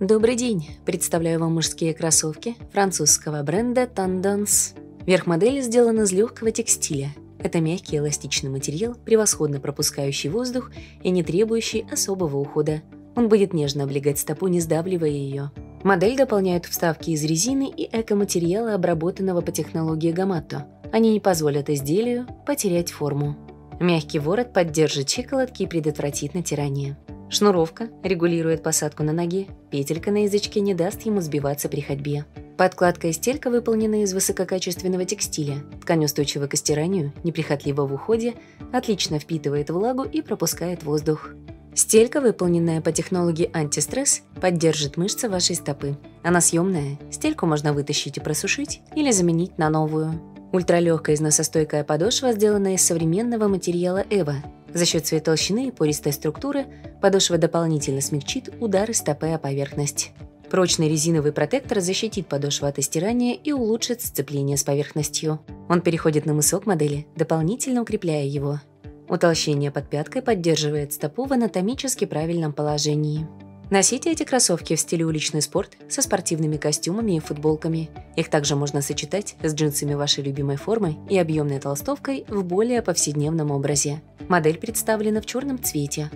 Добрый день! Представляю вам мужские кроссовки французского бренда Tendance. Верх модели сделан из легкого текстиля. Это мягкий эластичный материал, превосходно пропускающий воздух и не требующий особого ухода. Он будет нежно облегать стопу, не сдавливая ее. Модель дополняют вставки из резины и экоматериала, обработанного по технологии Гаматто. Они не позволят изделию потерять форму. Мягкий ворот поддержит щиколотки и предотвратит натирание. Шнуровка регулирует посадку на ноге, петелька на язычке не даст ему сбиваться при ходьбе. Подкладка и стелька выполнены из высококачественного текстиля. Ткань устойчива к стиранию, неприхотлива в уходе, отлично впитывает влагу и пропускает воздух. Стелька, выполненная по технологии антистресс, поддержит мышцы вашей стопы. Она съемная, стельку можно вытащить и просушить или заменить на новую. Ультралегкая износостойкая подошва сделана из современного материала Эва. За счет своей толщины и пористой структуры подошва дополнительно смягчит удары стопы о поверхность. Прочный резиновый протектор защитит подошву от истирания и улучшит сцепление с поверхностью. Он переходит на мысок модели, дополнительно укрепляя его. Утолщение под пяткой поддерживает стопу в анатомически правильном положении. Носите эти кроссовки в стиле уличный спорт со спортивными костюмами и футболками. Их также можно сочетать с джинсами вашей любимой формы и объемной толстовкой в более повседневном образе. Модель представлена в черном цвете.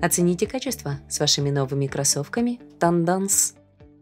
Оцените качество с вашими новыми кроссовками Tendance.